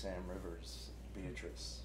Sam Rivers, Beatrice.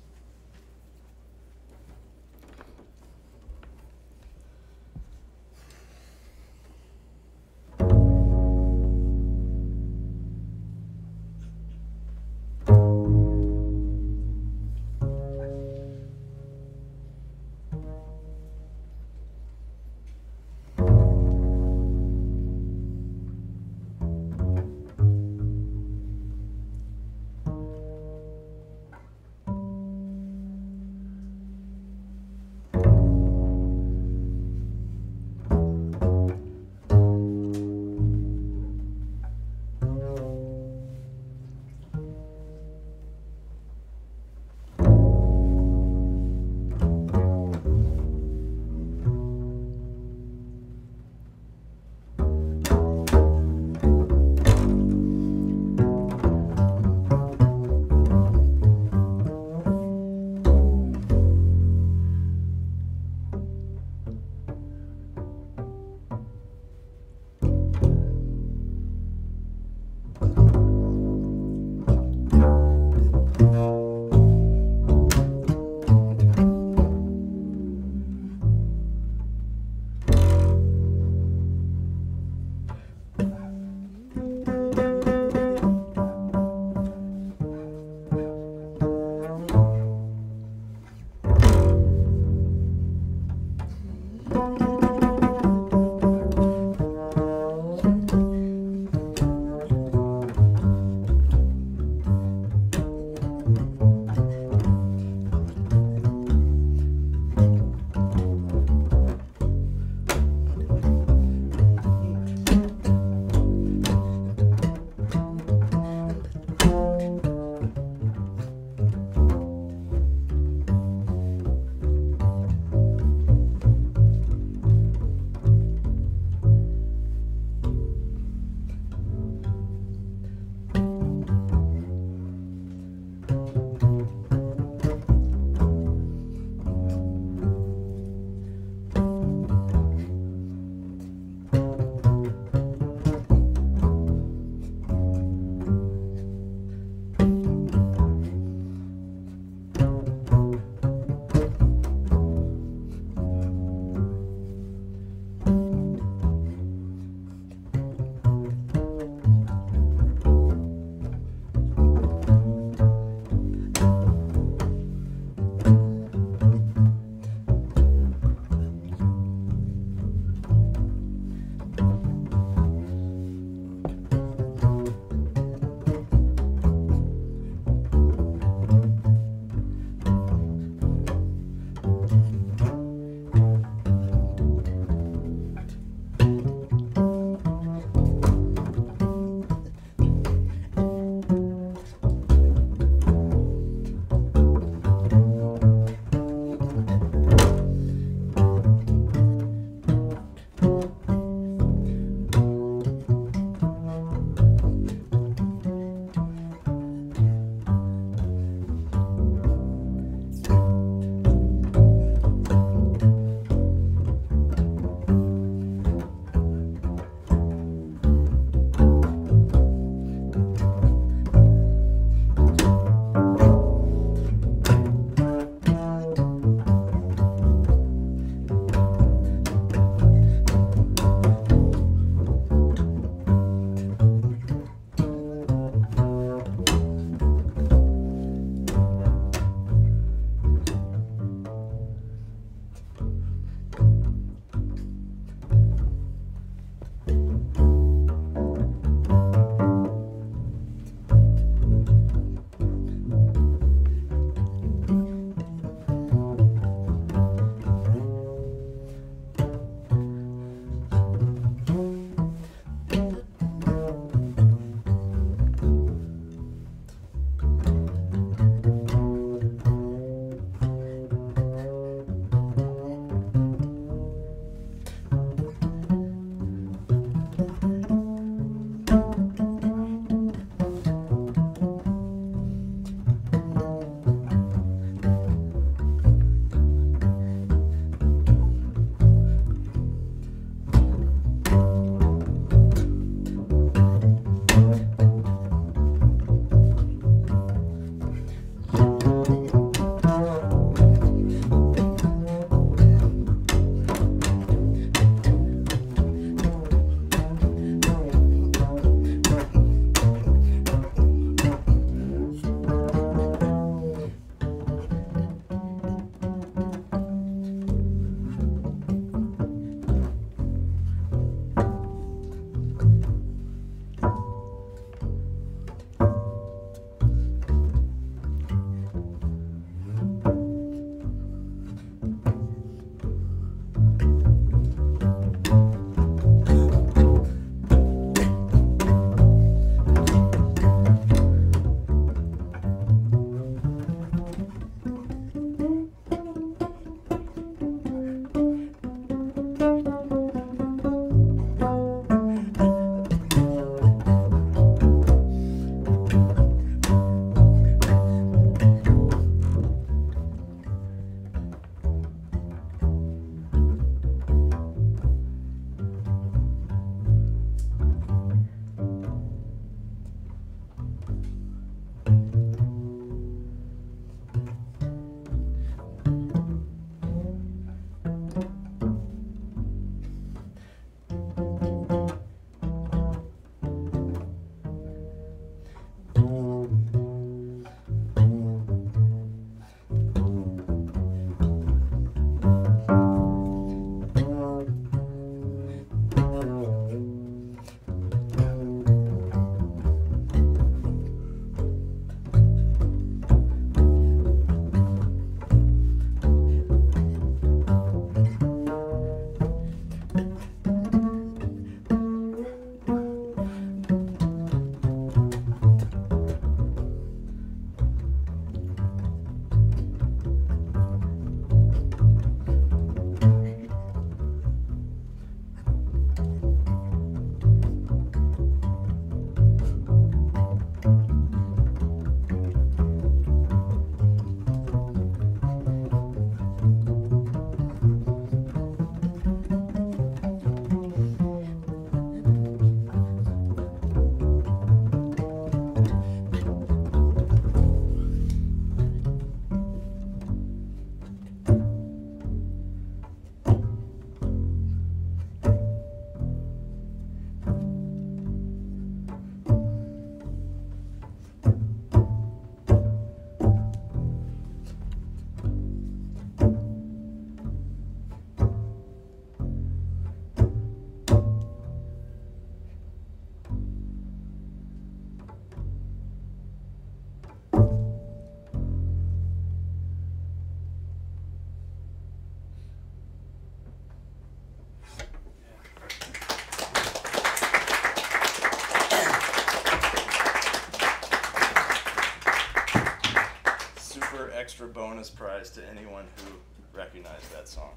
Bonus prize to anyone who recognized that song.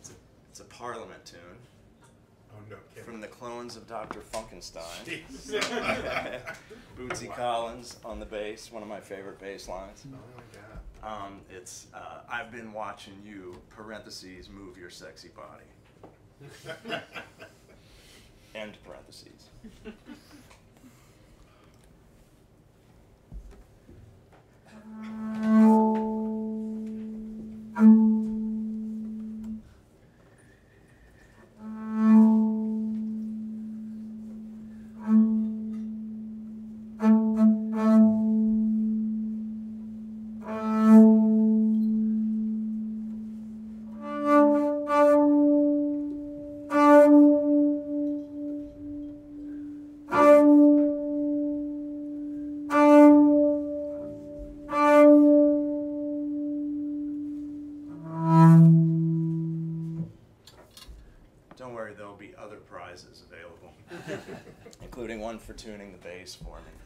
It's a, it's a Parliament tune Oh, no kidding. from the clones of Dr. Funkenstein. Bootsy Wow. Collins on the bass, one of my favorite bass lines. Oh my god. Um, it's uh, I've been watching you parentheses move your sexy body end parentheses. Thank you. Bass for me.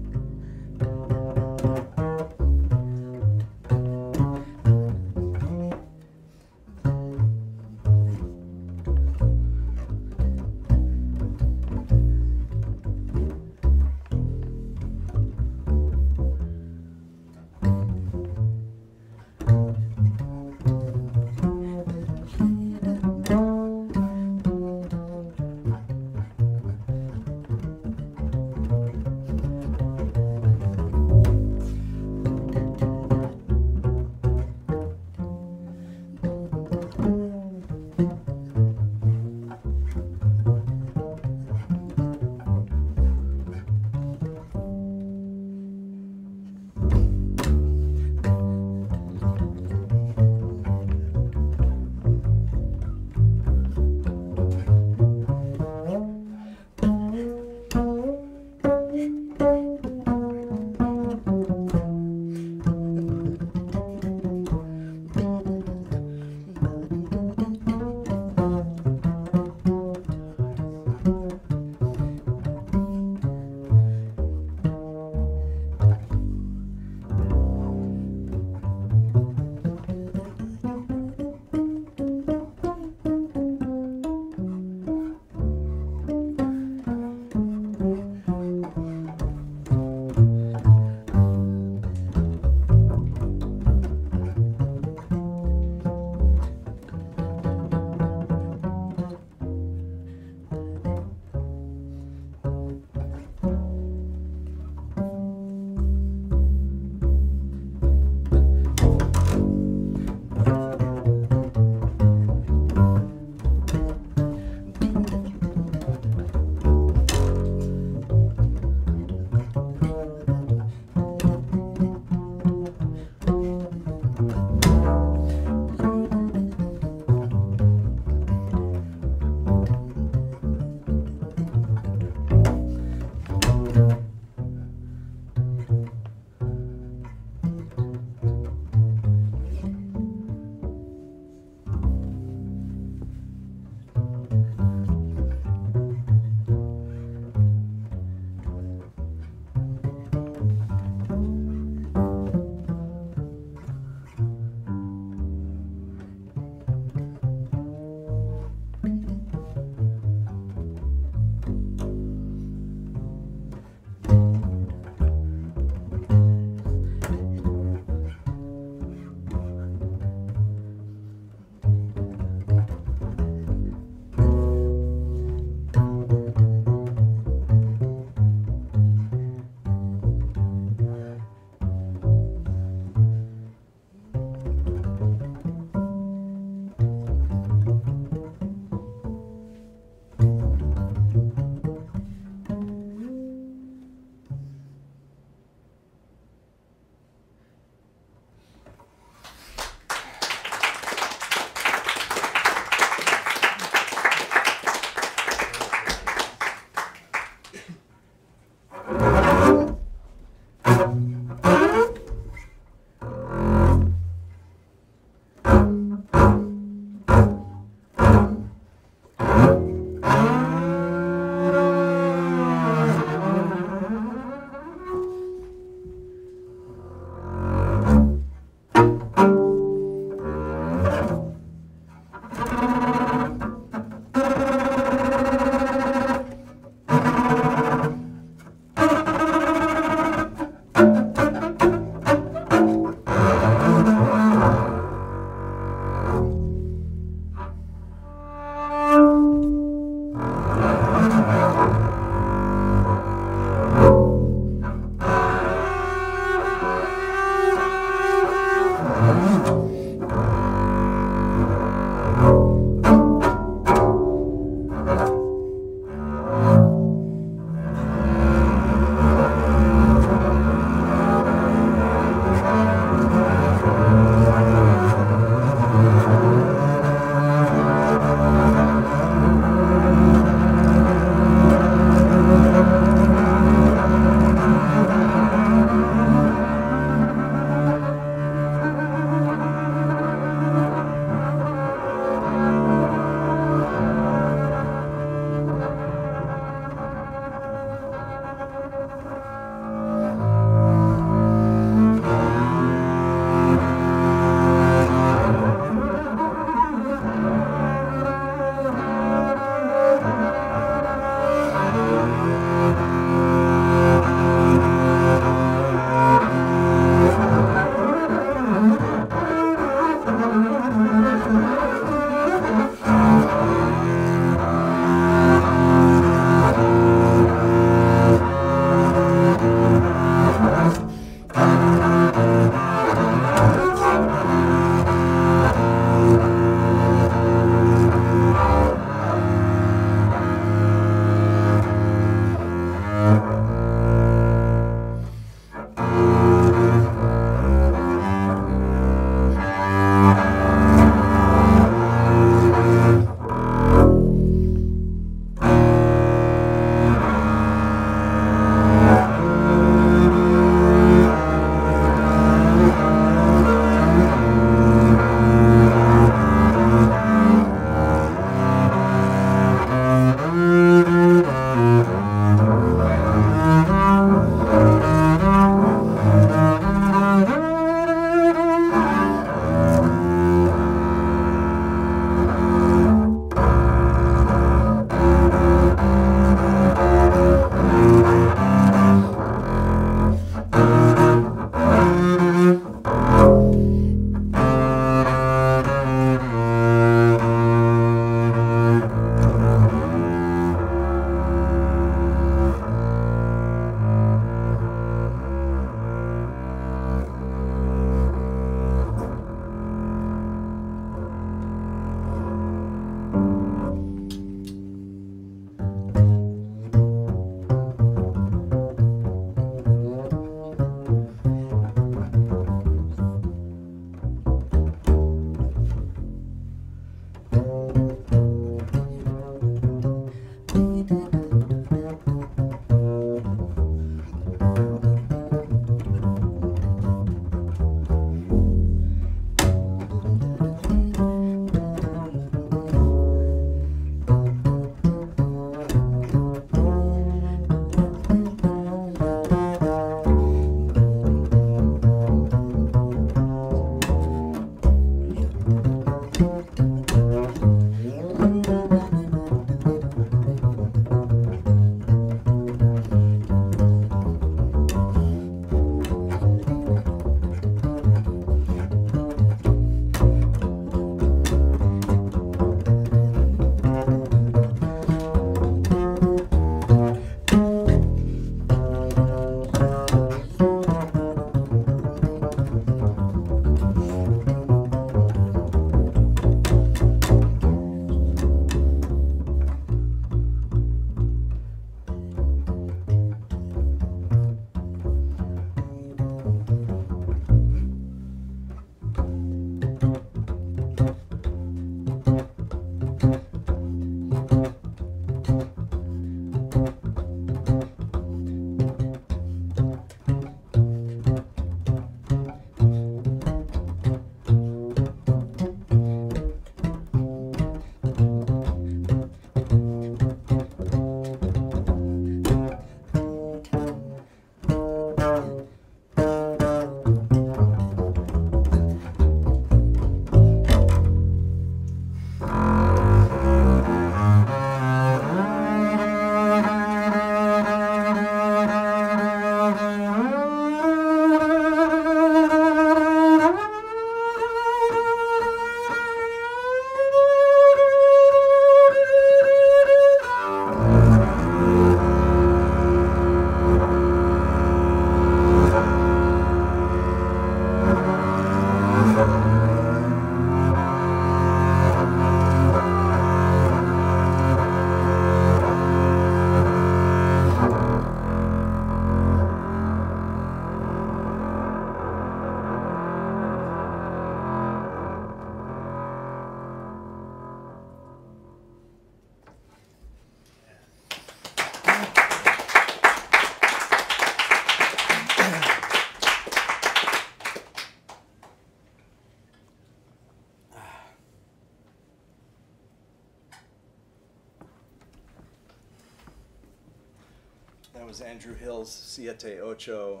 Was Andrew Hill's Siete Ocho,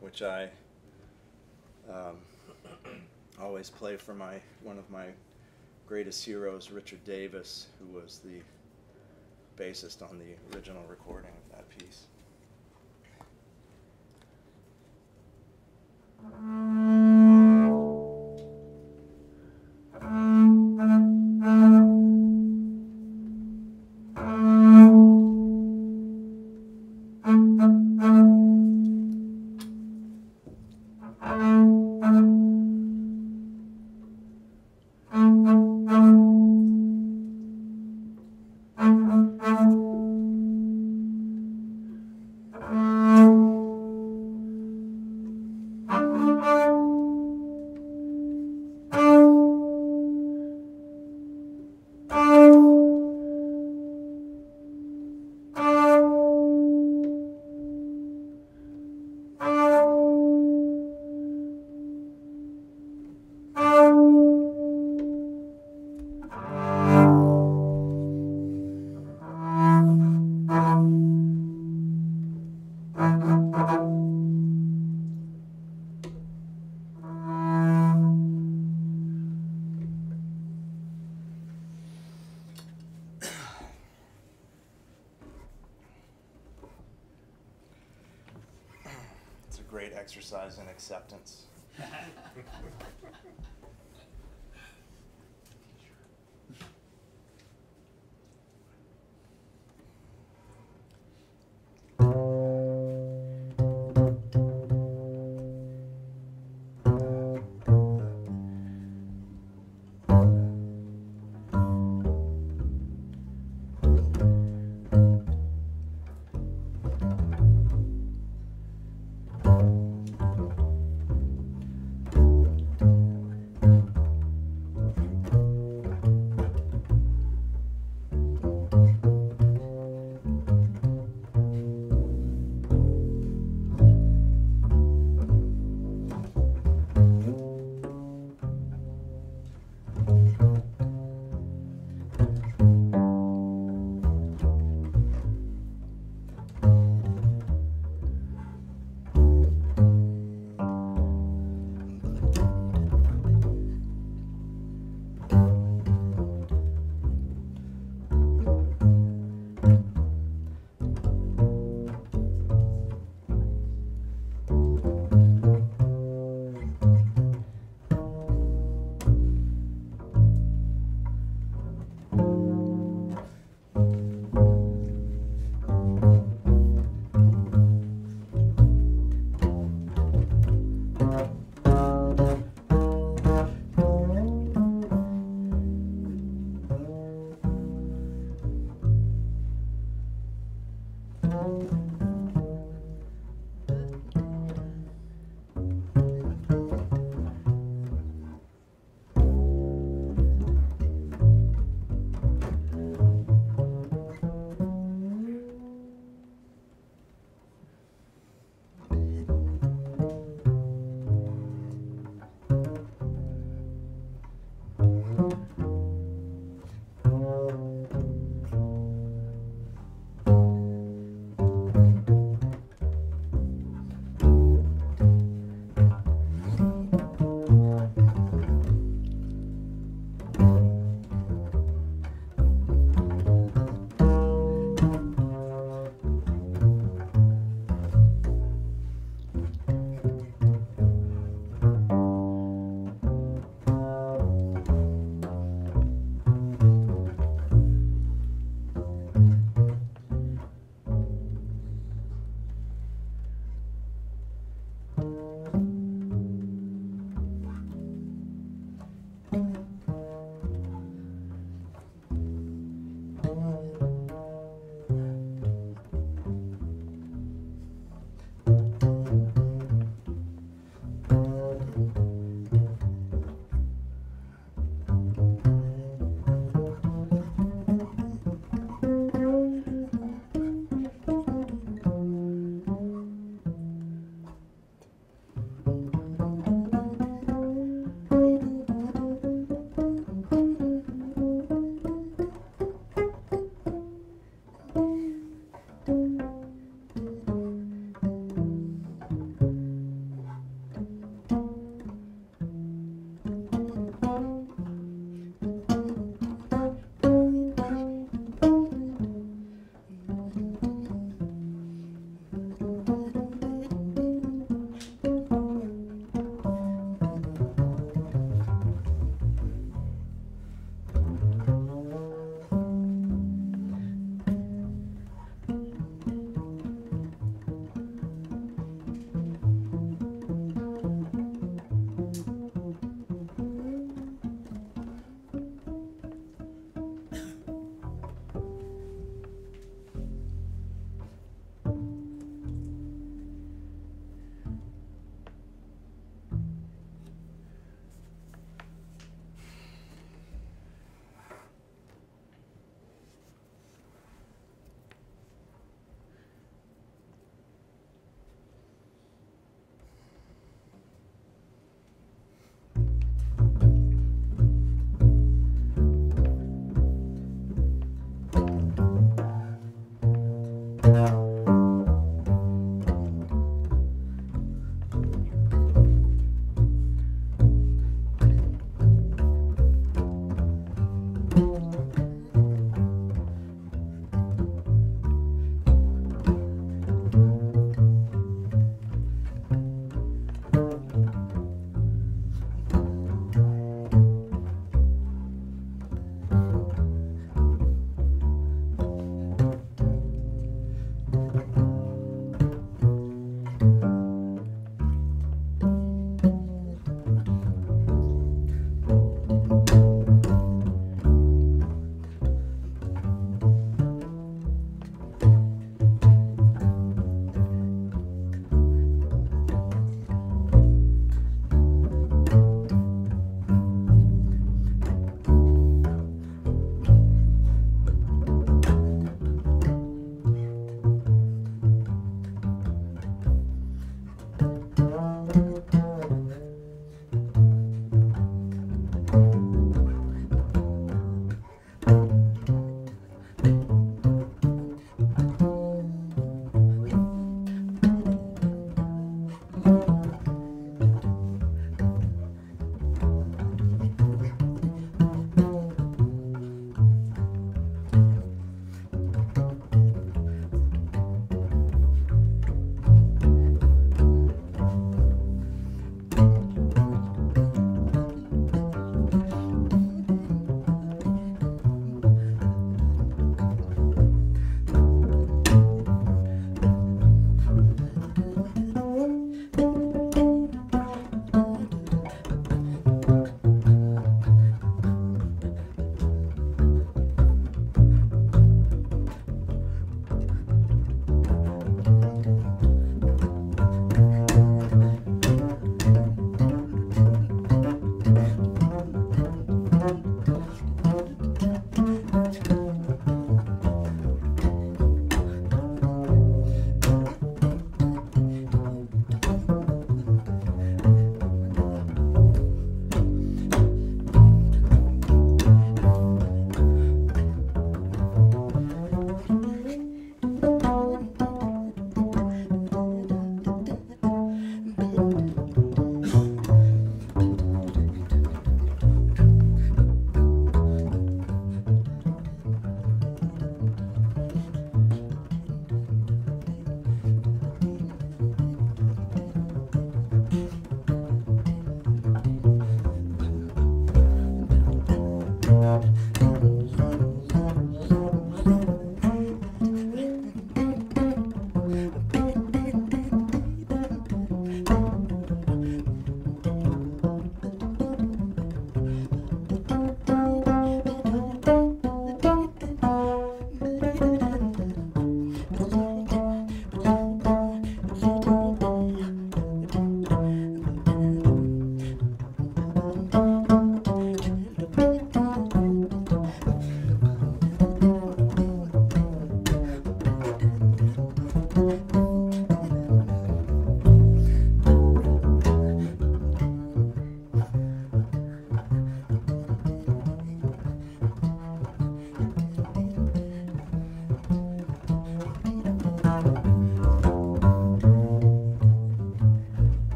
which I um, always play for my one of my greatest heroes, Richard Davis, who was the bassist on the original recording of that piece.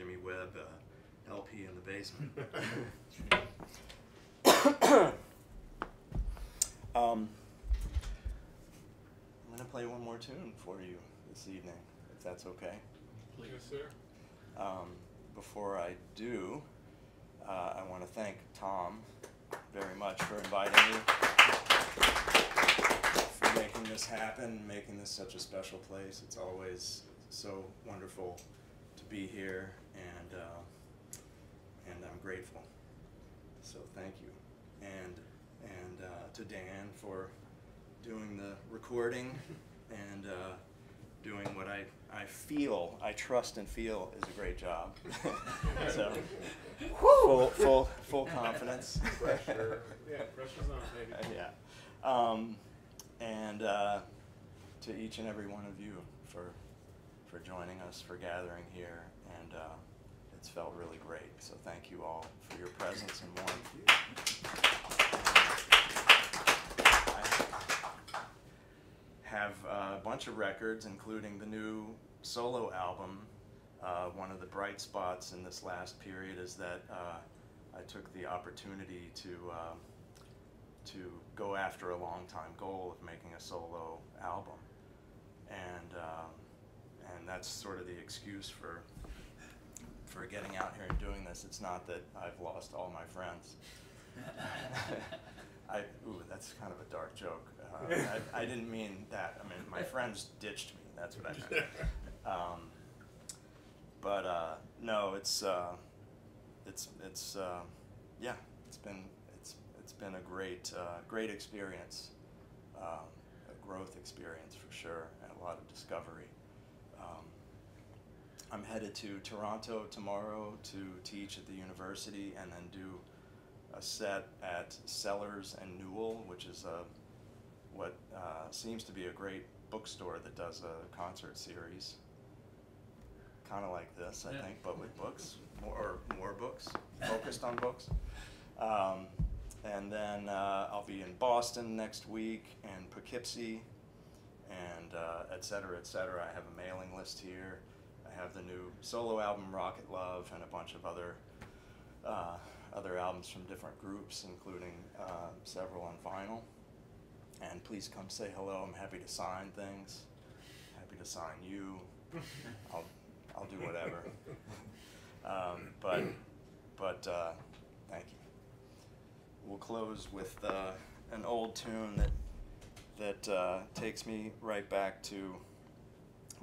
Jimmy Webb uh, LP in the basement. um, I'm gonna play one more tune for you this evening, if that's okay. Yes, sir. Um, before I do, uh, I want to thank Tom very much for inviting me, for making this happen, making this such a special place. It's always so wonderful to be here, and uh, and I'm grateful. So thank you, and and uh, to Dan for doing the recording and. Uh, doing what I, I feel, I trust and feel is a great job. so, full, full, full confidence. Pressure. Yeah, pressure's on, baby. Uh, yeah. Um, and uh, to each and every one of you for, for joining us, for gathering here, and uh, it's felt really great. So thank you all for your presence and warmth. I have a bunch of records, including the new solo album. Uh, one of the bright spots in this last period is that uh, I took the opportunity to um, to go after a long time goal of making a solo album, and um, and that's sort of the excuse for for getting out here and doing this. It's not that I've lost all my friends. I ooh, that's kind of a dark joke. Uh, I, I didn't mean that. I mean, my friends ditched me. That's what I meant. Um, but uh, no, it's uh, it's it's uh, yeah, it's been it's it's been a great uh, great experience, um, a growth experience for sure, and a lot of discovery. I'm headed to Toronto tomorrow to teach at the university and then do a set at Sellers and Newel, which is a what uh, seems to be a great bookstore that does a concert series, kind of like this, I Yeah. think, but with books, more or more books, focused on books. Um, and then uh, I'll be in Boston next week and Poughkeepsie, and uh, et cetera, et cetera. I have a mailing list here. Have the new solo album Rocket Love and a bunch of other uh, other albums from different groups, including uh, several on vinyl. And please come say hello. I'm happy to sign things. Happy to sign you. I'll I'll do whatever. Um, but but uh, thank you. We'll close with uh, an old tune that that uh, takes me right back to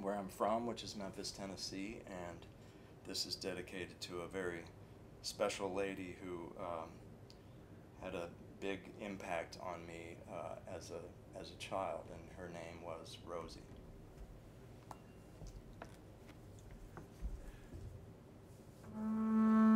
where I'm from, which is Memphis, Tennessee, and this is dedicated to a very special lady who um, had a big impact on me uh, as a as a child, and her name was Rosie. Mm.